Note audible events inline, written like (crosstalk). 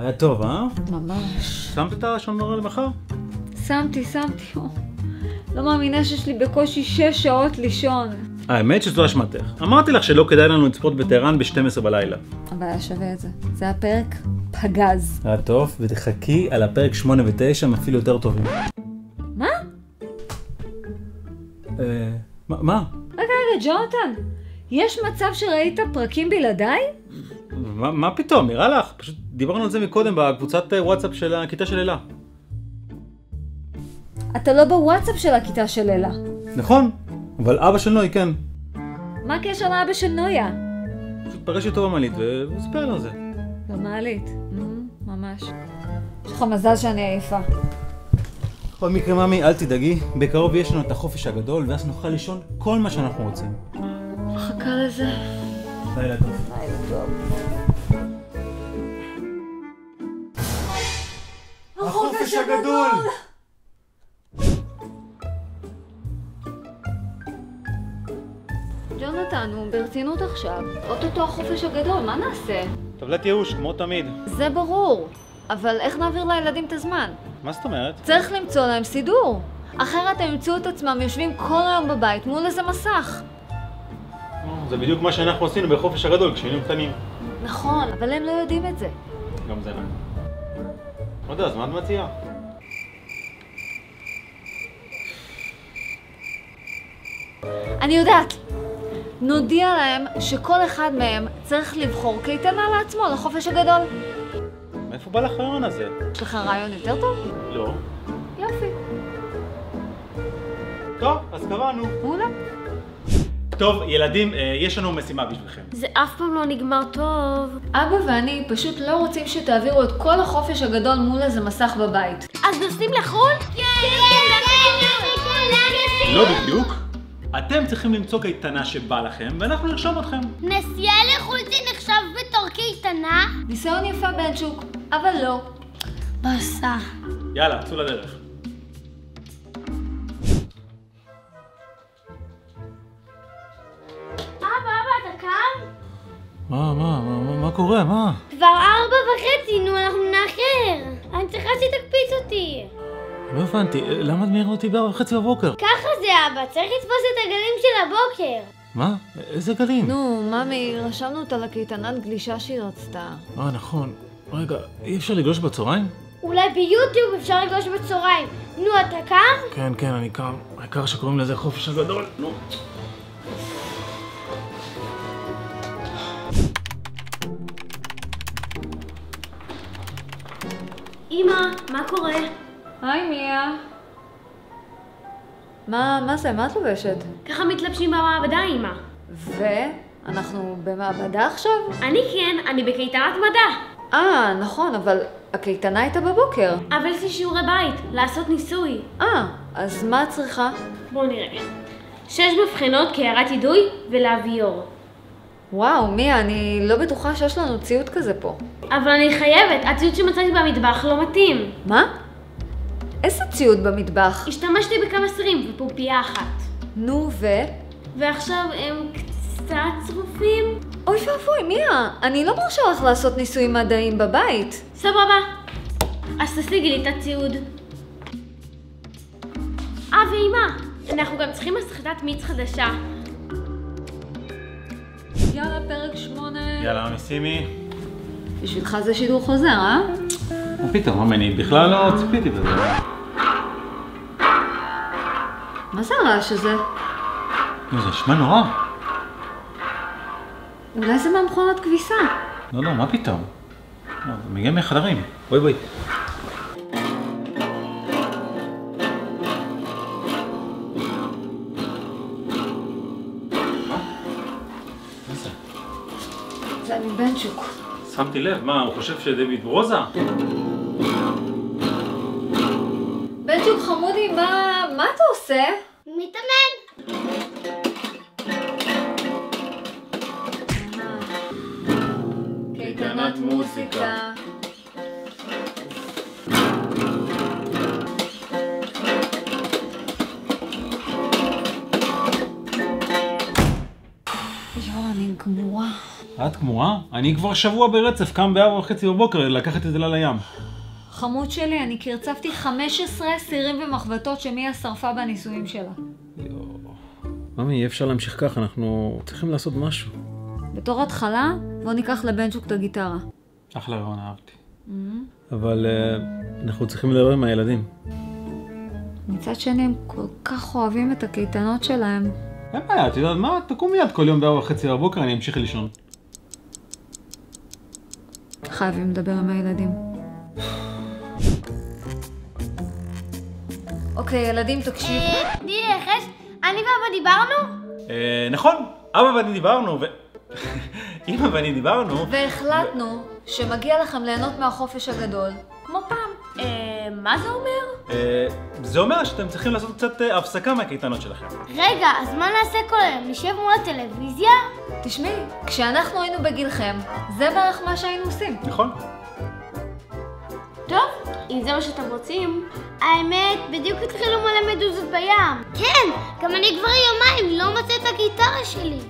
היה טוב, אה? ממש. שמת את השומר למחר? שמתי, שמתי. לא מאמינה שיש לי בקושי שש שעות לישון. האמת שזו אשמתך. אמרתי לך שלא כדאי לנו לצפות בטהרן ב-12 בלילה. אבל היה שווה את זה. זה היה פרק פגז. היה טוב, ותחכי על הפרק 8 ו-9, הם אפילו יותר טובים. מה? אה... מה? רגע, רגע, ג'ונתן. יש מצב שראית פרקים בלעדיי? מה פתאום, נראה לך? פשוט דיברנו על זה מקודם בקבוצת אה, וואטסאפ של הכיתה של אלה. אתה לא בוואטסאפ של הכיתה של אלה. נכון, אבל אבא של נוי כן. מה הקשר לאבא של נויה? פשוט פגש אותו במעלית והוא סיפר לו על זה. במעלית. ממש. יש לך מזל שאני עייפה. בכל מקרה, ממי, אל תדאגי, בקרוב יש לנו את החופש הגדול, ואז נוכל לישון כל מה שאנחנו רוצים. מחכה לזה. לילה טוב. לילה טוב. החופש הגדול! ג'ונתן, הוא ברצינות עכשיו. אוטוטו החופש הגדול, מה נעשה? טבלת ייאוש, כמו תמיד. זה ברור. אבל איך נעביר לילדים את הזמן? מה זאת אומרת? צריך למצוא להם סידור. אחרת הם ימצאו את עצמם יושבים כל היום בבית מול איזה מסך. זה בדיוק מה שאנחנו עשינו בחופש הגדול כשהיינו קטנים. נכון, אבל הם לא יודעים את זה. גם זה נכון. לא יודע, אז מה את מציעה? אני יודעת. נודיע להם שכל אחד מהם צריך לבחור קייטנה לעצמו לחופש הגדול. מאיפה בא לך הרעיון הזה? יש לך רעיון יותר טוב? לא. יופי. טוב, אז קבענו. מעולה. טוב, ילדים, אה, יש לנו משימה בשבילכם. זה אף פעם לא נגמר טוב. אבא ואני פשוט לא רוצים שתעבירו את כל החופש הגדול מול איזה מסך בבית. אז נוסעים לחו"ל? כן! לא בדיוק. אתם צריכים למצוא קייטנה שבא לכם, ואנחנו נרשום אתכם. נסיעה לחו"ל זה נחשב בתור קייטנה? ניסיון יפה בנצ'וק, אבל לא. באסה. יאללה, צאו לדרך. מה, מה, מה, מה קורה? מה? כבר ארבע וחצי, נו, אנחנו נאחר. אני צריכה שתקפיץ אותי. לא הבנתי, למה את מעירה אותי בארבע וחצי בבוקר? ככה זה, אבא, צריך לתפוס את הגלים של הבוקר. מה? איזה גלים? נו, ממי, רשמנו אותה לקייטנת גלישה שהיא רצתה. אה, נכון. רגע, אי אפשר לגלוש בצהריים? אולי ביוטיוב אפשר לגלוש בצהריים. נו, אתה קם? כן, כן, אני קם. העיקר שקוראים לזה חופש הגדול. נו. אמא, מה קורה? היי מיה. מה, מה זה? מה את לובשת? ככה מתלבשים במעבדה, אמא. ואנחנו במעבדה עכשיו? אני כן, אני בקייטנת מדע. אה, נכון, אבל הקייטנה הייתה בבוקר. אבל יש לי שיעורי בית, לעשות ניסוי. אה, אז מה את צריכה? בואו נראה. שש מבחנות כהערת יידוי ולהביא אור. וואו, מיה, אני לא בטוחה שיש לנו ציוד כזה פה. אבל אני חייבת, הציוד שמצאתי במטבח לא מתאים. מה? איזה ציוד במטבח? השתמשתי בכמה סירים ופורפייה אחת. נו, ו? ועכשיו הם קצת צרופים. אוי ואבוי, מיה, אני לא מרשה לך לעשות ניסויים מדעיים בבית. סבבה. אז תשיגי לי את הציוד. אה, ואמא, אנחנו גם צריכים מסחטת מיץ חדשה. יאללה, פרק שמונה. יאללה, משימי. בשבילך זה שידור חוזר, אה? מה פתאום, אני בכלל לא ציפיתי בזה. מה זה הרעש הזה? זה נשמע נורא. אולי זה מהמכונת כביסה. לא, לא, מה פתאום? לא, זה מגיע מהחדרים. בואי, בואי. זה מבנצ'וק. שמתי לב, מה, הוא חושב שדויד ברוזה? בנצ'וק חמודי, מה, מה אתה עושה? מתאמן. קייטנת מוזיקה. יואו, אני גמורה. את גמורה? אני כבר שבוע ברצף קם בארבע וחצי בבוקר לקחת את אלה לים. חמוד שלי, אני קרצפתי 15 סירים ומחבטות שמיה שרפה בניסויים שלה. ממי, אי אפשר להמשיך ככה, אנחנו צריכים לעשות משהו. בתור התחלה, בוא ניקח לבנצ'וק את הגיטרה. אחלה רעיון, אהבתי. אבל אה, אנחנו צריכים לדבר עם הילדים. מצד שני, הם כל כך אוהבים את הקייטנות שלהם. אין בעיה, את יודעת מה? תקום מיד כל יום בארבע וחצי בבוקר, אני אמשיך לישון. חייבים לדבר עם הילדים. אוקיי, ילדים, תקשיבו. אה, תני לי לנחש, אני ואבא דיברנו? אה, נכון, אבא ואני דיברנו, ו... (laughs) אמא ואני דיברנו. והחלטנו שמגיע לכם ליהנות מהחופש הגדול, כמו פעם. אה, מה זה אומר? אה, זה אומר שאתם צריכים לעשות קצת אה, הפסקה מהקייטנות שלכם. רגע, אז מה נעשה כל היום? נשב מול הטלוויזיה? תשמעי, כשאנחנו היינו בגילכם, זה בערך מה שהיינו עושים. נכון? טוב, אם זה מה שאתם רוצים. האמת, בדיוק התחילו מלא מדוזות בים. כן, גם אני כבר יומיים לא מוצא את הגיטרה שלי.